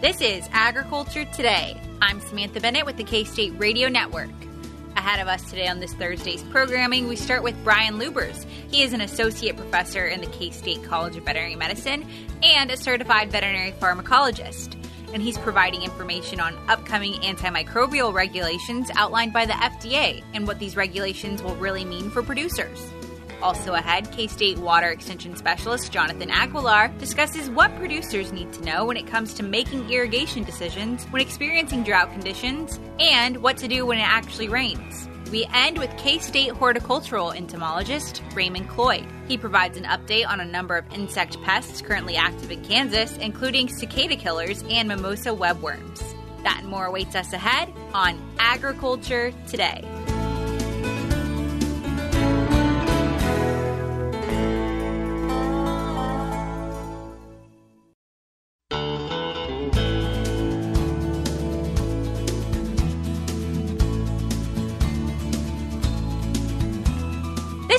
This is Agriculture Today. I'm Samantha Bennett with the K State Radio Network. Ahead of us today on this Thursday's programming, we start with Brian Lubbers. He is an associate professor in the K State College of Veterinary Medicine and a certified veterinary pharmacologist. And he's providing information on upcoming antimicrobial regulations outlined by the FDA and what these regulations will really mean for producers. Also ahead, K State Water Extension Specialist Jonathan Aguilar discusses what producers need to know when it comes to making irrigation decisions when experiencing drought conditions and what to do when it actually rains. We end with K State horticultural entomologist Raymond Cloyd. He provides an update on a number of insect pests currently active in Kansas, including cicada killers and mimosa webworms. That and more awaits us ahead on Agriculture Today.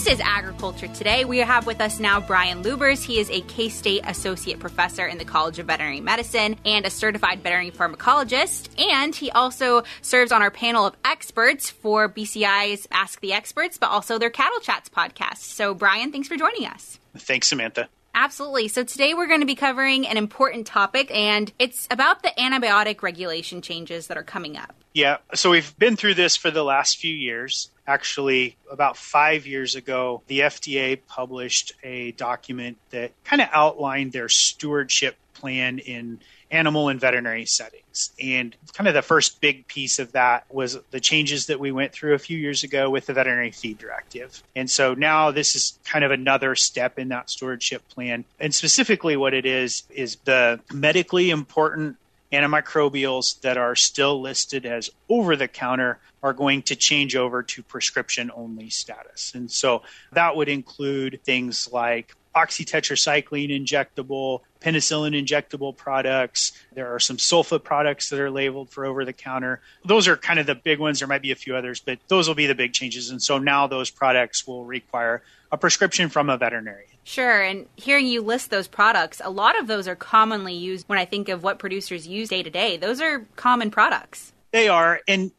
Is Agriculture Today. We have with us now Brian Lubbers. He is a K State Associate Professor in the College of Veterinary Medicine and a certified veterinary pharmacologist. And he also serves on our panel of experts for BCI's Ask the Experts, but also their Cattle Chats podcast. So, Brian, thanks for joining us. Thanks, Samantha. Absolutely. So today we're going to be covering an important topic, and it's about the antibiotic regulation changes that are coming up. Yeah. So we've been through this for the last few years. Actually, about five years ago, the FDA published a document that kind of outlined their stewardship plan in animal and veterinary settings. And kind of the first big piece of that was the changes that we went through a few years ago with the veterinary feed directive. And so now this is kind of another step in that stewardship plan. And specifically, what it is, is the medically important antimicrobials that are still listed as over the counter are going to change over to prescription only status. And so that would include things like oxytetracycline injectable, penicillin injectable products. There are some sulfa products that are labeled for over the counter. Those are kind of the big ones. There might be a few others, but those will be the big changes. And so now those products will require a prescription from a veterinarian. Sure. And hearing you list those products, a lot of those are commonly used when I think of what producers use day to day. Those are common products. They are. And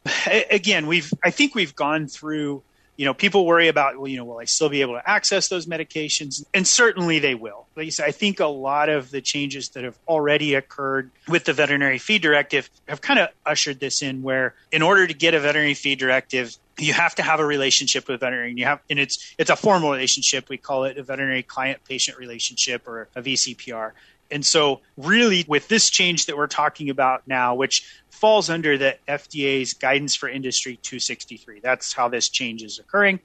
again, we've, I think we've gone through you know, people worry about, well, you know, will I still be able to access those medications? And certainly they will. Said, I think a lot of the changes that have already occurred with the veterinary feed directive have kind of ushered this in where in order to get a veterinary feed directive, you have to have a relationship with veterinarian. You have, and it's it's a formal relationship. We call it a veterinary client patient relationship or a VCPR. And so, really, with this change that we're talking about now, which falls under the FDA's guidance for industry 263, that's how this change is occurring.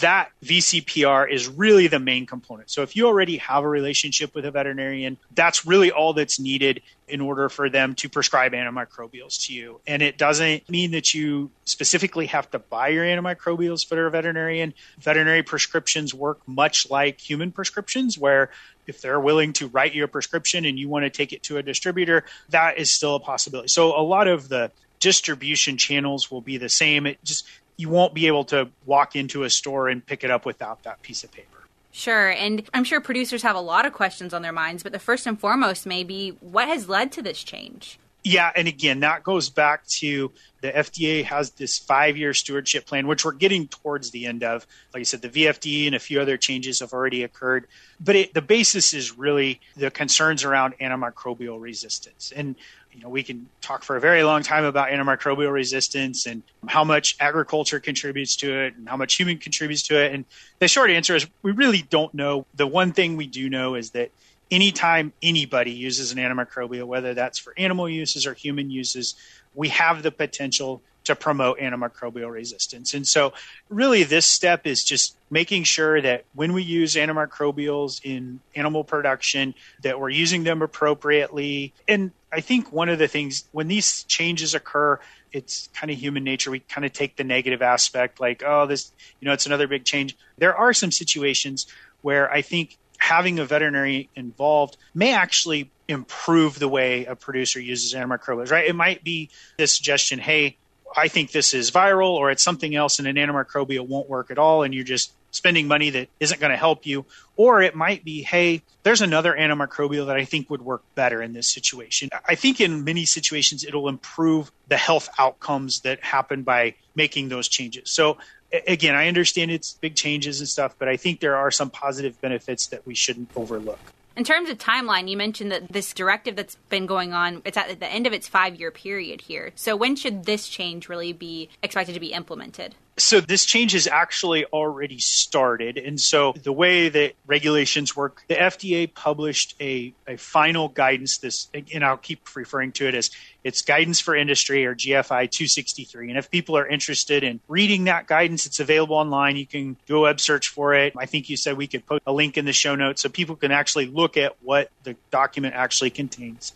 That VCPR is really the main component. So, if you already have a relationship with a veterinarian, that's really all that's needed in order for them to prescribe antimicrobials to you. And it doesn't mean that you specifically have to buy your antimicrobials for a veterinarian. Veterinary prescriptions work much like human prescriptions, where if they're willing to write you a prescription and you want to take it to a distributor, that is still a possibility. So a lot of the distribution channels will be the same. It just you won't be able to walk into a store and pick it up without that piece of paper. Sure. And I'm sure producers have a lot of questions on their minds, but the first and foremost may be what has led to this change? Yeah, and again, that goes back to the FDA has this five year stewardship plan, which we're getting towards the end of. Like I said, the VFD and a few other changes have already occurred. But it, the basis is really the concerns around antimicrobial resistance. And you know, we can talk for a very long time about antimicrobial resistance and how much agriculture contributes to it and how much human contributes to it. And the short answer is we really don't know. The one thing we do know is that anytime anybody uses an antimicrobial, whether that's for animal uses or human uses, we have the potential to promote antimicrobial resistance. And so, really, this step is just making sure that when we use antimicrobials in animal production, that we're using them appropriately. And I think one of the things when these changes occur, it's kind of human nature. We kind of take the negative aspect, like, oh, this, you know, it's another big change. There are some situations where I think having a veterinary involved may actually improve the way a producer uses antimicrobials, right? It might be the suggestion, hey, I think this is viral or it's something else and an antimicrobial won't work at all and you're just spending money that isn't going to help you. Or it might be, hey, there's another antimicrobial that I think would work better in this situation. I think in many situations, it'll improve the health outcomes that happen by making those changes. So again, I understand it's big changes and stuff, but I think there are some positive benefits that we shouldn't overlook. In terms of timeline, you mentioned that this directive that's been going on, it's at the end of its five year period here. So when should this change really be expected to be implemented? So this change has actually already started. And so the way that regulations work, the FDA published a, a final guidance, this, and I'll keep referring to it as it's guidance for industry or GFI 263. And if people are interested in reading that guidance, it's available online. You can do a web search for it. I think you said we could put a link in the show notes so people can actually look at what the document actually contains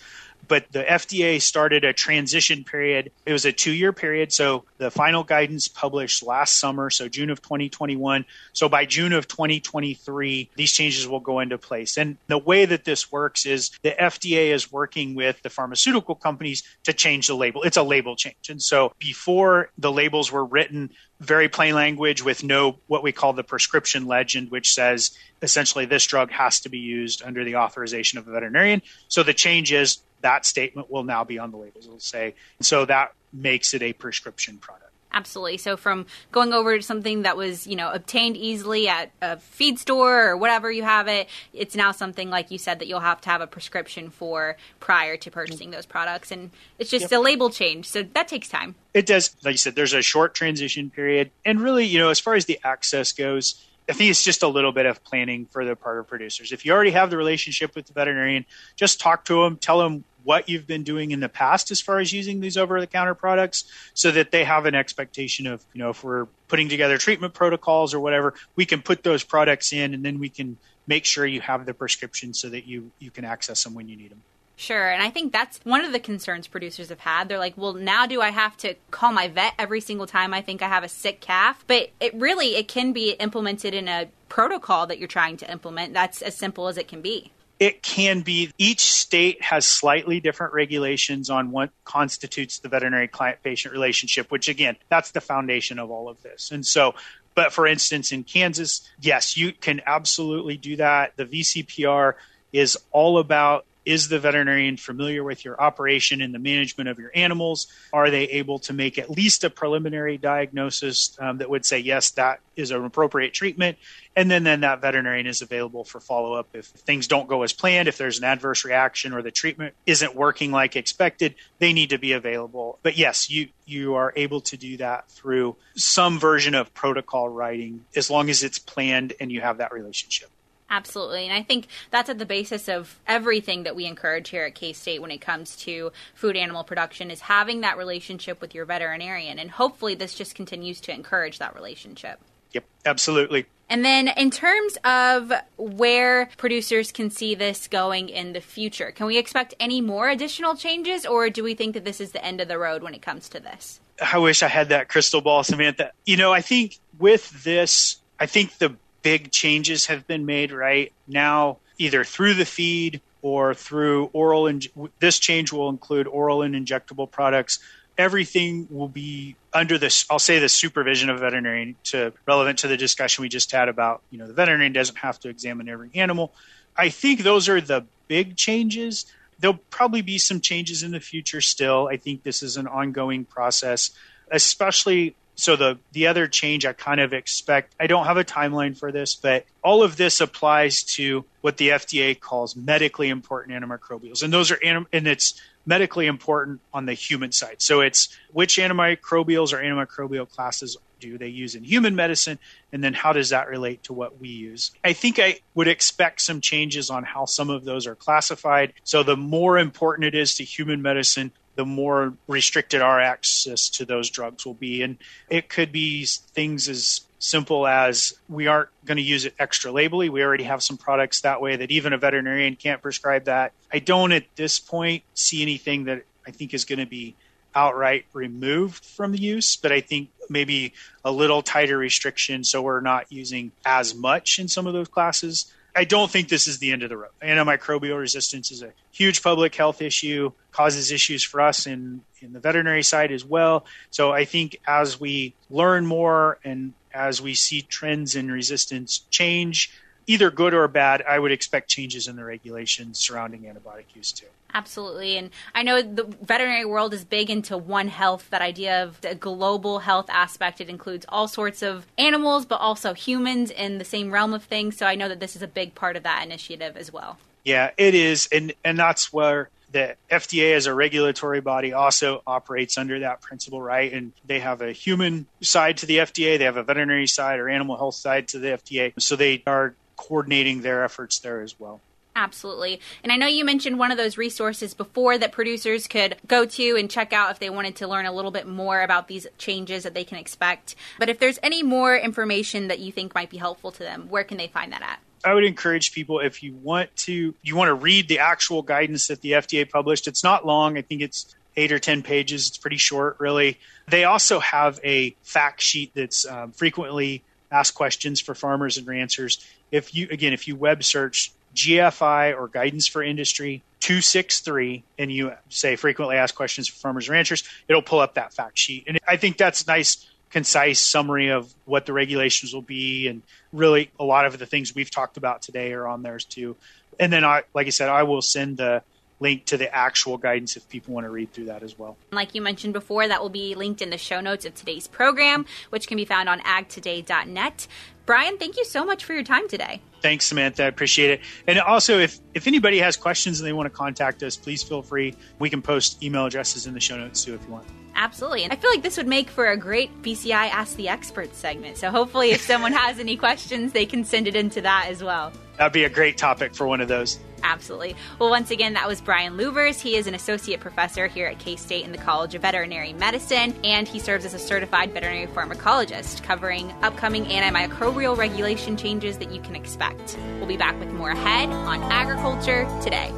but the FDA started a transition period. It was a two year period. So the final guidance published last summer, so June of 2021. So by June of 2023, these changes will go into place. And the way that this works is the FDA is working with the pharmaceutical companies to change the label. It's a label change. And so before the labels were written, very plain language with no what we call the prescription legend, which says essentially this drug has to be used under the authorization of a veterinarian. So the change is that statement will now be on the labels. It'll say, so that makes it a prescription product. Absolutely. So from going over to something that was, you know, obtained easily at a feed store or whatever you have it, it's now something like you said that you'll have to have a prescription for prior to purchasing those products and it's just yep. a label change. So that takes time. It does. Like you said, there's a short transition period. And really, you know, as far as the access goes, I think it's just a little bit of planning for the part of producers. If you already have the relationship with the veterinarian, just talk to them, tell them what you've been doing in the past as far as using these over the counter products so that they have an expectation of, you know, if we're putting together treatment protocols or whatever, we can put those products in and then we can make sure you have the prescription so that you, you can access them when you need them. Sure. And I think that's one of the concerns producers have had. They're like, well, now do I have to call my vet every single time I think I have a sick calf? But it really, it can be implemented in a protocol that you're trying to implement. That's as simple as it can be it can be each state has slightly different regulations on what constitutes the veterinary client patient relationship which again that's the foundation of all of this. And so but for instance in Kansas yes you can absolutely do that. The VCPR is all about is the veterinarian familiar with your operation and the management of your animals? Are they able to make at least a preliminary diagnosis um, that would say, yes, that is an appropriate treatment? And then, then that veterinarian is available for follow up if things don't go as planned, if there's an adverse reaction or the treatment isn't working like expected, they need to be available. But yes, you, you are able to do that through some version of protocol writing as long as it's planned and you have that relationship. Absolutely. And I think that's at the basis of everything that we encourage here at K State when it comes to food animal production is having that relationship with your veterinarian. And hopefully this just continues to encourage that relationship. Yep, absolutely. And then, in terms of where producers can see this going in the future, can we expect any more additional changes, or do we think that this is the end of the road when it comes to this? I wish I had that crystal ball, Samantha. You know, I think with this, I think the big changes have been made right now, either through the feed or through oral. And this change will include oral and injectable products. Everything will be under this. I'll say the supervision of veterinarian to relevant to the discussion we just had about you know the veterinarian doesn't have to examine every animal. I think those are the big changes. There'll probably be some changes in the future still. I think this is an ongoing process, especially so the the other change I kind of expect I don't have a timeline for this, but all of this applies to what the FDA calls medically important antimicrobials, and those are and it's medically important on the human side. So it's which antimicrobials or antimicrobial classes do they use in human medicine, and then how does that relate to what we use? I think I would expect some changes on how some of those are classified. So the more important it is to human medicine, the more restricted our access to those drugs will be. And it could be things as simple as we aren't going to use it extra labelly. We already have some products that way that even a veterinarian can't prescribe that. I don't at this point see anything that I think is going to be outright removed from the use, but I think maybe a little tighter restriction so we're not using as much in some of those classes. I don't think this is the end of the road. Antimicrobial resistance is a huge public health issue, causes issues for us in, in the veterinary side as well. So I think as we learn more and as we see trends in resistance change, either good or bad, I would expect changes in the regulations surrounding antibiotic use too. Absolutely. And I know the veterinary world is big into One Health, that idea of the global health aspect. It includes all sorts of animals, but also humans in the same realm of things. So I know that this is a big part of that initiative as well. Yeah, it is. And, and that's where the FDA as a regulatory body also operates under that principle, right? And they have a human side to the FDA, they have a veterinary side or animal health side to the FDA. So they are coordinating their efforts there as well. Absolutely. And I know you mentioned one of those resources before that producers could go to and check out if they wanted to learn a little bit more about these changes that they can expect. But if there's any more information that you think might be helpful to them, where can they find that at? I would encourage people if you want to you want to read the actual guidance that the FDA published. It's not long. I think it's eight or ten pages. It's pretty short, really. They also have a fact sheet that's um, frequently asked questions for farmers and ranchers. If you again, if you web search GFI or Guidance for Industry 263 and you say frequently asked questions for farmers and ranchers, it'll pull up that fact sheet. And I think that's a nice concise summary of what the regulations will be and really a lot of the things we've talked about today are on theirs too and then i like i said i will send the link to the actual guidance if people want to read through that as well. Like you mentioned before, that will be linked in the show notes of today's program, which can be found on agtoday.net. Brian, thank you so much for your time today. Thanks, Samantha. I appreciate it. And also, if, if anybody has questions and they want to contact us, please feel free. We can post email addresses in the show notes too if you want. Absolutely. And I feel like this would make for a great BCI Ask the Experts segment. So hopefully, if someone has any questions, they can send it into that as well. That'd be a great topic for one of those. Absolutely. Well, once again, that was Brian Lubbers. He is an associate professor here at K State in the College of Veterinary Medicine, and he serves as a certified veterinary pharmacologist, covering upcoming antimicrobial regulation changes that you can expect. We'll be back with more ahead on Agriculture Today.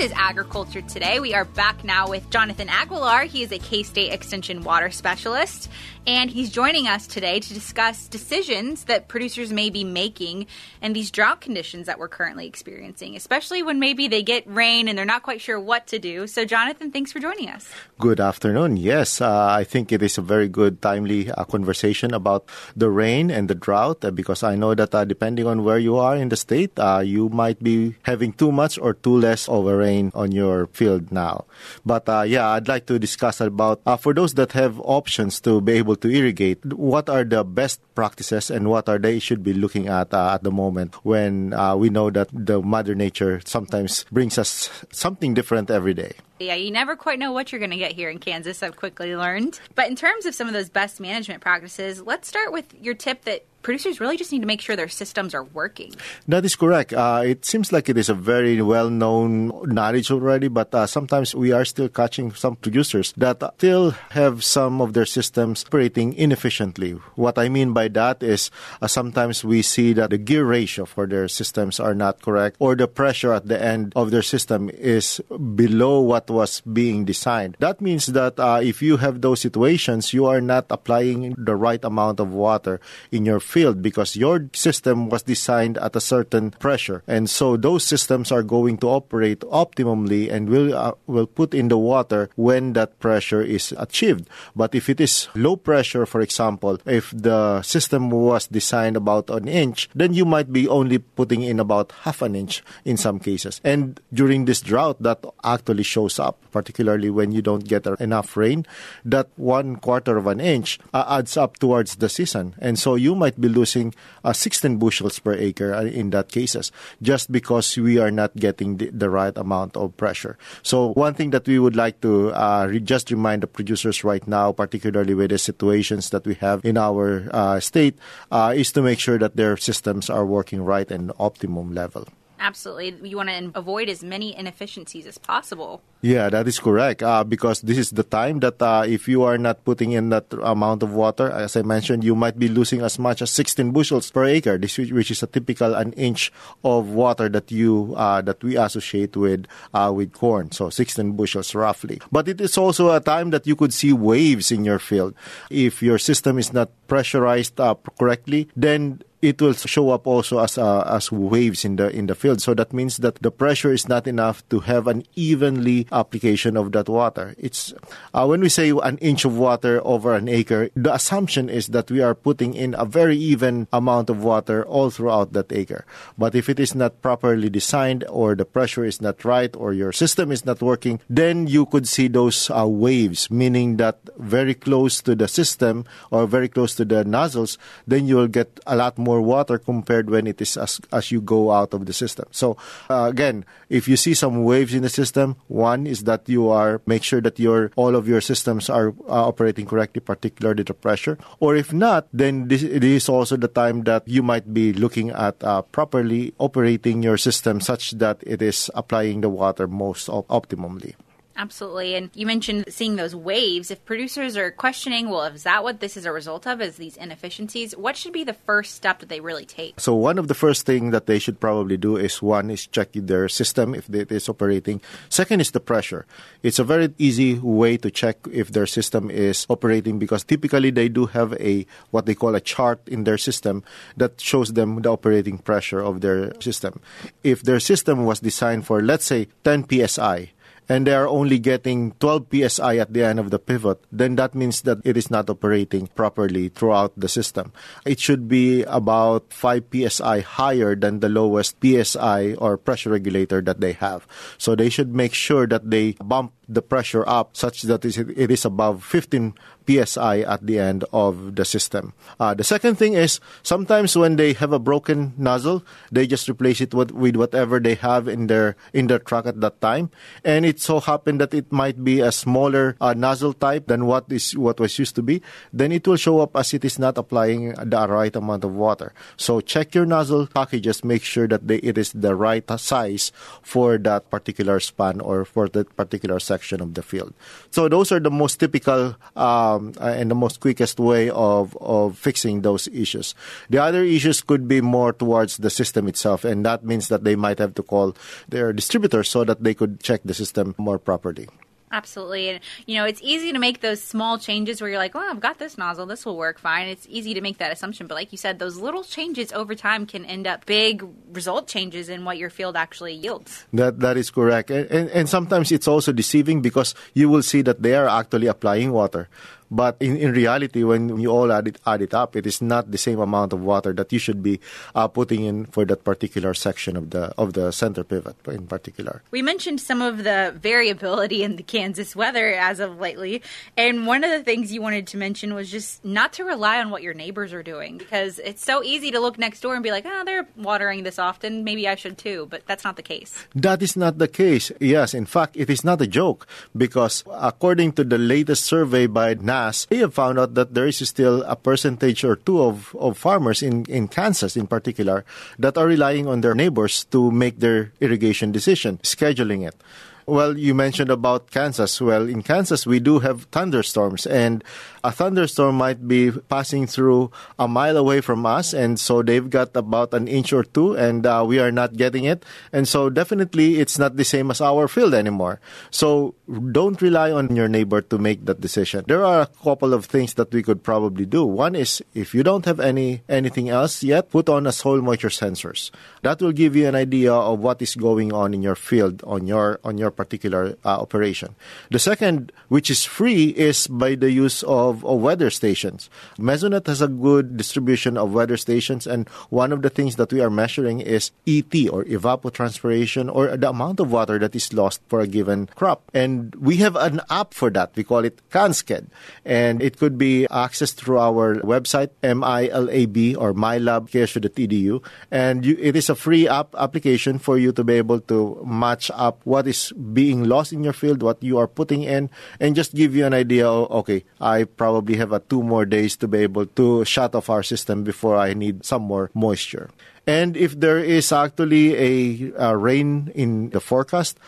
This is Agriculture Today. We are back now with Jonathan Aguilar. He is a K State Extension water specialist, and he's joining us today to discuss decisions that producers may be making and these drought conditions that we're currently experiencing, especially when maybe they get rain and they're not quite sure what to do. So, Jonathan, thanks for joining us. Good afternoon. Yes, uh, I think it is a very good, timely uh, conversation about the rain and the drought uh, because I know that uh, depending on where you are in the state, uh, you might be having too much or too less over rain on your field now. But uh, yeah, I'd like to discuss about uh, for those that have options to be able to irrigate, what are the best practices and what are they should be looking at uh, at the moment when uh, we know that the Mother Nature sometimes brings us something different every day. Yeah, you never quite know what you're going to get here in Kansas, I've quickly learned. But in terms of some of those best management practices, let's start with your tip that producers really just need to make sure their systems are working. That is correct. Uh, it seems like it is a very well known knowledge already, but uh, sometimes we are still catching some producers that still have some of their systems operating inefficiently. What I mean by that is uh, sometimes we see that the gear ratio for their systems are not correct, or the pressure at the end of their system is below what was being designed. That means that uh, if you have those situations, you are not applying the right amount of water in your field because your system was designed at a certain pressure. And so those systems are going to operate optimally and will, uh, will put in the water when that pressure is achieved. But if it is low pressure, for example, if the system was designed about an inch, then you might be only putting in about half an inch in some cases. And during this drought, that actually shows up, particularly when you don't get enough rain. That one quarter of an inch uh, adds up towards the season. And so you might be losing uh, 16 bushels per acre uh, in that cases just because we are not getting the, the, right amount of pressure. So one thing that we would like to uh, re- just remind the producers right now, particularly with the situations that we have in our uh, state, uh, is to make sure that their systems are working right and optimum level. Absolutely. You want to avoid as many inefficiencies as possible. Yeah, that is correct. Uh, because this is the time that uh, if you are not putting in that amount of water, as I mentioned, you might be losing as much as 16 bushels per acre, this, which is a typical an inch of water that you uh, that we associate with uh, with corn. So 16 bushels roughly. But it is also a time that you could see waves in your field if your system is not pressurized up correctly, then it will show up also as uh, as waves in the in the field. So that means that the pressure is not enough to have an evenly application of that water. It's uh, when we say an inch of water over an acre, the assumption is that we are putting in a very even amount of water all throughout that acre. But if it is not properly designed, or the pressure is not right, or your system is not working, then you could see those uh, waves, meaning that very close to the system or very close to the nozzles, then you will get a lot more water compared when it is as, as you go out of the system. So uh, again, if you see some waves in the system, one is that you are make sure that your all of your systems are uh, operating correctly, particularly the pressure. Or if not, then this is also the time that you might be looking at uh, properly operating your system such that it is applying the water most op- optimally. Absolutely. And you mentioned seeing those waves. If producers are questioning, well, is that what this is a result of, is these inefficiencies, what should be the first step that they really take? So one of the first things that they should probably do is one is check their system if it is operating. Second is the pressure. It's a very easy way to check if their system is operating because typically they do have a what they call a chart in their system that shows them the operating pressure of their system. If their system was designed for let's say 10 psi, and they are only getting 12 psi at the end of the pivot, then that means that it is not operating properly throughout the system. It should be about 5 psi higher than the lowest psi or pressure regulator that they have. So they should make sure that they bump the pressure up such that it is above 15 psi at the end of the system. Uh, the second thing is sometimes when they have a broken nozzle, they just replace it with, with whatever they have in their in their truck at that time, and it so happened that it might be a smaller uh, nozzle type than what is what was used to be. Then it will show up as it is not applying the right amount of water. So check your nozzle packages, make sure that they, it is the right size for that particular span or for that particular section of the field. So those are the most typical. Um, uh, and the most quickest way of, of fixing those issues. The other issues could be more towards the system itself, and that means that they might have to call their distributor so that they could check the system more properly. Absolutely. And, you know, it's easy to make those small changes where you're like, well, I've got this nozzle. This will work fine. It's easy to make that assumption. But like you said, those little changes over time can end up big result changes in what your field actually yields. That That is correct. And, and, and sometimes it's also deceiving because you will see that they are actually applying water. But in, in reality, when you all add it, add it up, it is not the same amount of water that you should be uh, putting in for that particular section of the of the center pivot in particular. We mentioned some of the variability in the Kansas weather as of lately, and one of the things you wanted to mention was just not to rely on what your neighbors are doing because it's so easy to look next door and be like, "Oh, they're watering this often. Maybe I should too." But that's not the case. That is not the case. Yes, in fact, it is not a joke because according to the latest survey by NASS they have found out that there is still a percentage or two of, of farmers in, in Kansas in particular that are relying on their neighbors to make their irrigation decision, scheduling it. Well, you mentioned about Kansas. Well, in Kansas, we do have thunderstorms, and a thunderstorm might be passing through a mile away from us, and so they've got about an inch or two, and uh, we are not getting it. And so, definitely, it's not the same as our field anymore. So, don't rely on your neighbor to make that decision. There are a couple of things that we could probably do. One is if you don't have any anything else yet, put on a soil moisture sensors. That will give you an idea of what is going on in your field on your on your particular uh, operation. The second, which is free, is by the use of of, of weather stations. Mesonet has a good distribution of weather stations, and one of the things that we are measuring is ET or evapotranspiration or the amount of water that is lost for a given crop. And we have an app for that. We call it KanSched, and it could be accessed through our website, MILAB or mylab.edu, and you, it is a free app application for you to be able to match up what is being lost in your field, what you are putting in, and just give you an idea. Of, okay, I probably have a two more days to be able to shut off our system before I need some more moisture. And if there is actually a, a rain in the forecast,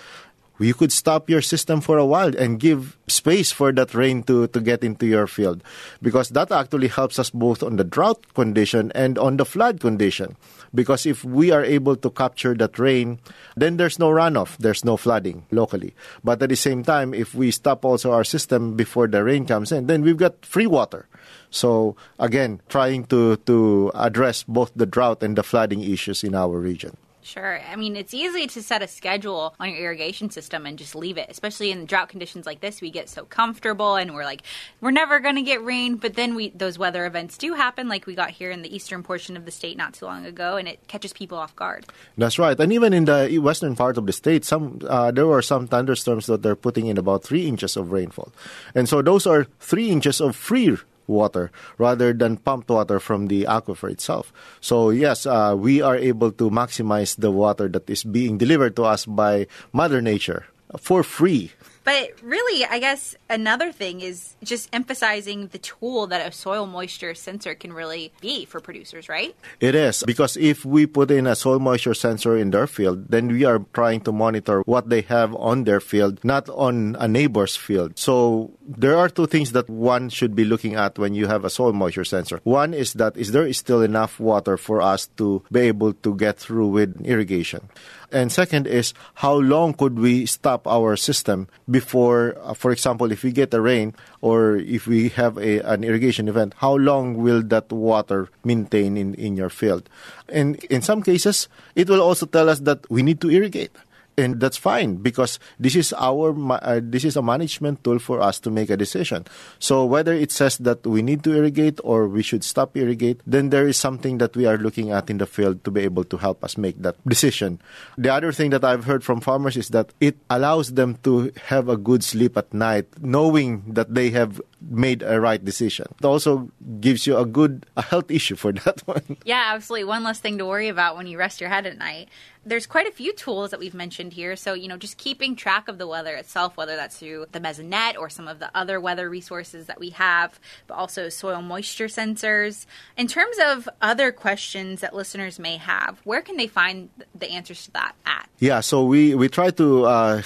you could stop your system for a while and give space for that rain to, to get into your field. Because that actually helps us both on the drought condition and on the flood condition. Because if we are able to capture that rain then there's no runoff there's no flooding locally. But at the same time if we stop also our system before the rain comes in then we've got free water. So again trying to to address both the drought and the flooding issues in our region Sure. I mean, it's easy to set a schedule on your irrigation system and just leave it, especially in drought conditions like this. We get so comfortable and we're like, we're never going to get rain. But then we those weather events do happen, like we got here in the eastern portion of the state not too long ago, and it catches people off guard. That's right. And even in the western part of the state, some uh, there were some thunderstorms that they're putting in about three inches of rainfall. And so those are three inches of free water rather than pumped water from the aquifer itself. So, yes, uh, we are able to maximize the water that is being delivered to us by Mother Nature for free. But really, I guess another thing is just emphasizing the tool that a soil moisture sensor can really be for producers, right? It is, because if we put in a soil moisture sensor in their field, then we are trying to monitor what they have on their field, not on a neighbor's field. So there are two things that one should be looking at when you have a soil moisture sensor. One is that is there still enough water for us to be able to get through with irrigation? And second is how long could we stop our system before, uh, for example, if we get a rain or if we have a, an irrigation event, how long will that water maintain in, in your field? And in some cases, it will also tell us that we need to irrigate and that's fine because this is our uh, this is a management tool for us to make a decision. So whether it says that we need to irrigate or we should stop irrigate then there is something that we are looking at in the field to be able to help us make that decision. The other thing that i've heard from farmers is that it allows them to have a good sleep at night knowing that they have made a right decision. It also gives you a good a health issue for that one. Yeah absolutely. One less thing to worry about when you rest your head at night there's quite a few tools that we've mentioned here. So, you know, just keeping track of the weather itself, whether that's through the Mesonet or some of the other weather resources that we have, but also soil moisture sensors. In terms of other questions that listeners may have, where can they find the answers to that at? Yeah, so we, we try to uh,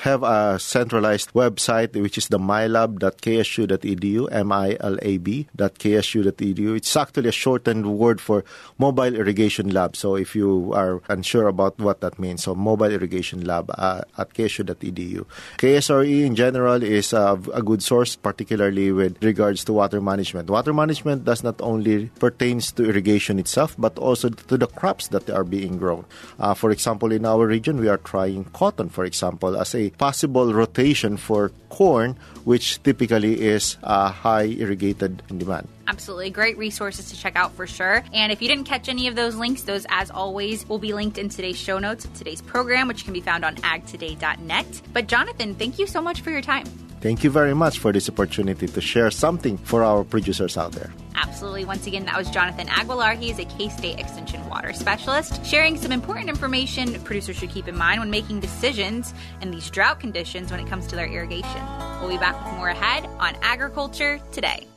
have a centralized website which is the milab.ksu.edu, M-I-L-A-B.ksu.edu. It's actually a shortened word for Mobile Irrigation Lab. So if you are unsure about what that means, so Mobile Irrigation Lab uh, at ksu.edu. KSRE in general is a, a good source, particularly with regards to water management. Water management does not only pertains to irrigation itself, but also to the crops that are being grown. Uh, for example, in our region, we are trying cotton, for example, as a possible rotation for corn, which typically is a high irrigated demand. Absolutely. Great resources to check out for sure. And if you didn't catch any of those links, those, as always, will be linked in today's show notes of today's program, which can be found on agtoday.net. But Jonathan, thank you so much for your time. Thank you very much for this opportunity to share something for our producers out there. Absolutely. Once again, that was Jonathan Aguilar. He is a K State Extension water specialist, sharing some important information producers should keep in mind when making decisions in these drought conditions when it comes to their irrigation. We'll be back with more ahead on Agriculture Today.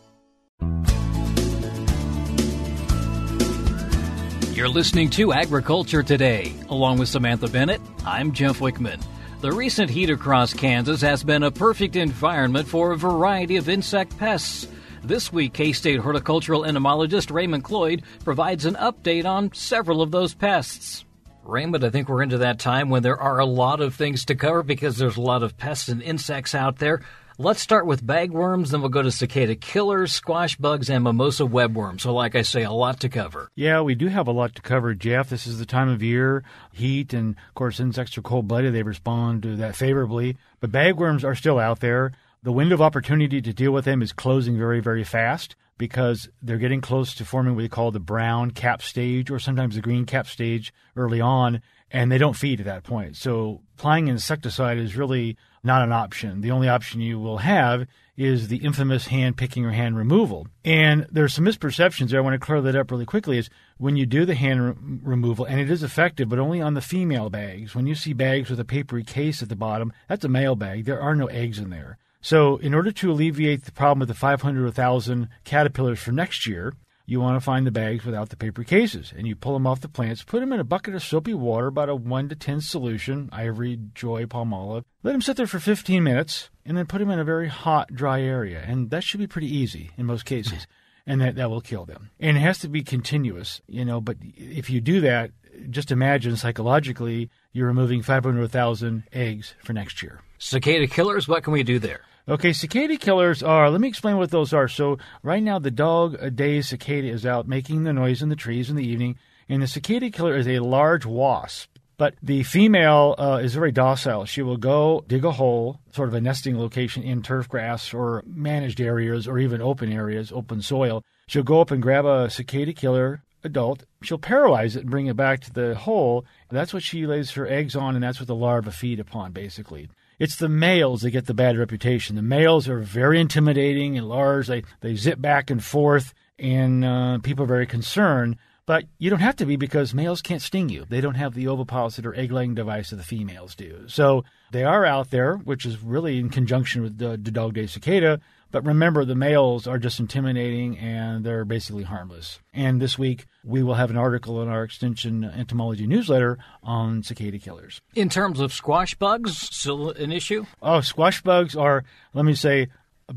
You're listening to Agriculture Today. Along with Samantha Bennett, I'm Jeff Wickman. The recent heat across Kansas has been a perfect environment for a variety of insect pests. This week, K State horticultural entomologist Raymond Cloyd provides an update on several of those pests. Raymond, I think we're into that time when there are a lot of things to cover because there's a lot of pests and insects out there. Let's start with bagworms, then we'll go to cicada killers, squash bugs, and mimosa webworm. So, like I say, a lot to cover. Yeah, we do have a lot to cover, Jeff. This is the time of year, heat, and of course, insects are cold blooded. They respond to that favorably. But bagworms are still out there. The window of opportunity to deal with them is closing very, very fast because they're getting close to forming what we call the brown cap stage or sometimes the green cap stage early on, and they don't feed at that point. So, applying insecticide is really not an option. The only option you will have is the infamous hand picking or hand removal. And there's some misperceptions there. I want to clear that up really quickly. Is when you do the hand re- removal, and it is effective, but only on the female bags. When you see bags with a papery case at the bottom, that's a male bag. There are no eggs in there. So, in order to alleviate the problem with the 500 or 1,000 caterpillars for next year, you want to find the bags without the paper cases. And you pull them off the plants, put them in a bucket of soapy water, about a 1 to 10 solution, ivory, joy, Palmolive. Let them sit there for 15 minutes, and then put them in a very hot, dry area. And that should be pretty easy in most cases. and that, that will kill them. And it has to be continuous, you know, but if you do that, just imagine psychologically you're removing 500,000 eggs for next year. Cicada killers, what can we do there? Okay, cicada killers are, let me explain what those are. So, right now, the dog day cicada is out making the noise in the trees in the evening, and the cicada killer is a large wasp. But the female uh, is very docile. She will go dig a hole, sort of a nesting location in turf grass or managed areas or even open areas, open soil. She'll go up and grab a cicada killer adult. She'll paralyze it and bring it back to the hole. That's what she lays her eggs on, and that's what the larvae feed upon, basically. It's the males that get the bad reputation. The males are very intimidating and large. They they zip back and forth, and uh, people are very concerned. But you don't have to be because males can't sting you. They don't have the ovipositor or egg laying device that the females do. So they are out there, which is really in conjunction with the, the dog day cicada. But remember, the males are just intimidating and they're basically harmless. And this week, we will have an article in our Extension Entomology newsletter on cicada killers. In terms of squash bugs, still an issue? Oh, squash bugs are, let me say,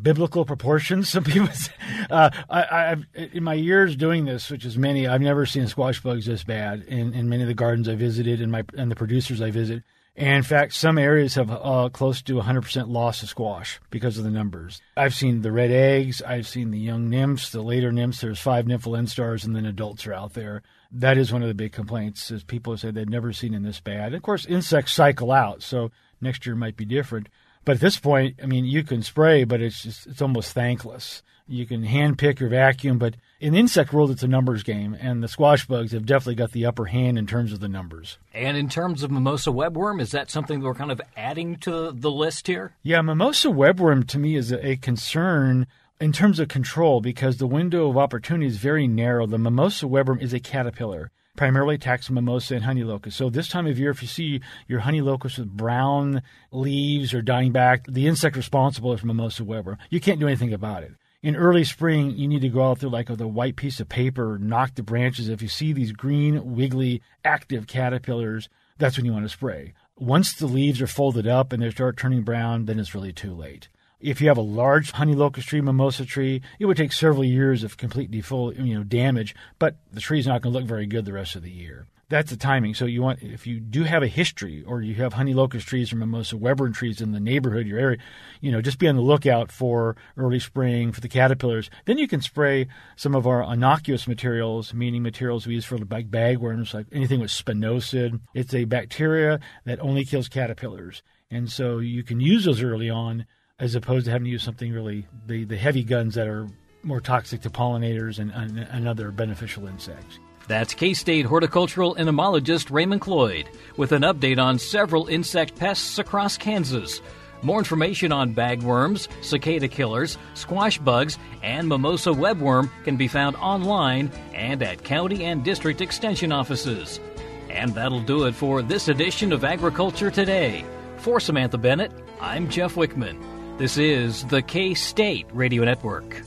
biblical proportions. Some people, say, uh, I, I've in my years doing this, which is many, I've never seen squash bugs this bad. In, in many of the gardens I visited and my and the producers I visit, and in fact, some areas have uh, close to 100% loss of squash because of the numbers. I've seen the red eggs, I've seen the young nymphs, the later nymphs. There's five nymphal instars, and then adults are out there. That is one of the big complaints. Is people say they've never seen in this bad. Of course, insects cycle out, so next year might be different. But at this point, I mean, you can spray, but it's just it's almost thankless. You can hand pick or vacuum, but in the insect world, it's a numbers game, and the squash bugs have definitely got the upper hand in terms of the numbers. And in terms of mimosa webworm, is that something that we're kind of adding to the list here? Yeah, mimosa webworm to me is a, a concern in terms of control because the window of opportunity is very narrow. The mimosa webworm is a caterpillar primarily attacks mimosa and honey locust. So this time of year, if you see your honey locust with brown leaves or dying back, the insect responsible is mimosa webworm. You can't do anything about it in early spring, you need to go out there like with a white piece of paper, knock the branches. If you see these green, wiggly, active caterpillars, that's when you want to spray. Once the leaves are folded up and they start turning brown, then it's really too late. If you have a large honey locust tree, mimosa tree, it would take several years of complete defoliation, you know, damage, but the tree's not going to look very good the rest of the year that's the timing. So you want if you do have a history or you have honey locust trees or mimosa webworm trees in the neighborhood, your area, you know, just be on the lookout for early spring for the caterpillars. Then you can spray some of our innocuous materials, meaning materials we use for like bagworms, like anything with spinosad. It's a bacteria that only kills caterpillars, and so you can use those early on as opposed to having to use something really the the heavy guns that are more toxic to pollinators and, and, and other beneficial insects. That's K State horticultural entomologist Raymond Cloyd with an update on several insect pests across Kansas. More information on bagworms, cicada killers, squash bugs, and mimosa webworm can be found online and at county and district extension offices. And that'll do it for this edition of Agriculture Today. For Samantha Bennett, I'm Jeff Wickman. This is the K State Radio Network.